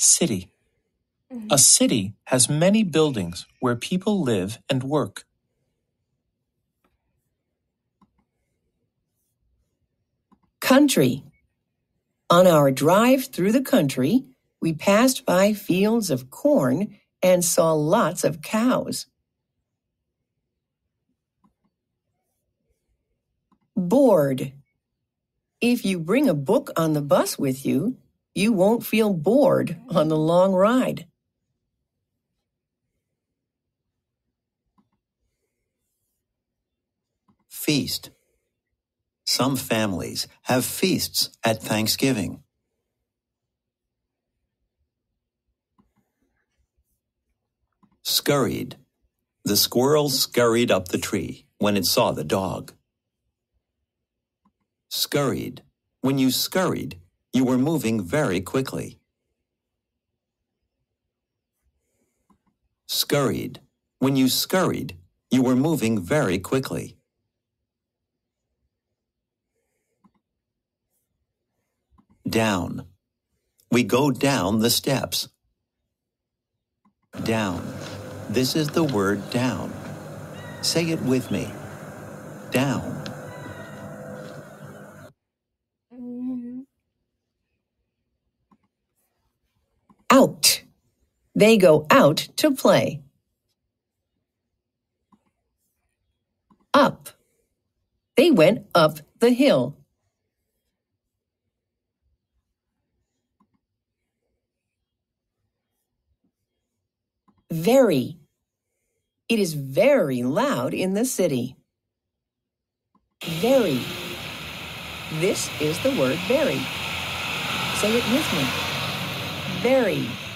City. Mm-hmm. A city has many buildings where people live and work. Country. On our drive through the country, we passed by fields of corn and saw lots of cows. Bored. If you bring a book on the bus with you, you won't feel bored on the long ride. Feast. Some families have feasts at Thanksgiving. Scurried. The squirrel scurried up the tree when it saw the dog. Scurried. When you scurried, you were moving very quickly. Scurried. When you scurried, you were moving very quickly. Down. We go down the steps. Down. This is the word down. Say it with me. Down. Out. They go out to play. Up. They went up the hill. Very. It is very loud in the city. Very. This is the word very. Say it with me. Very.